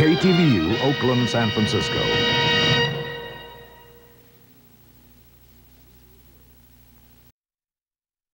KTVU, Oakland, San Francisco.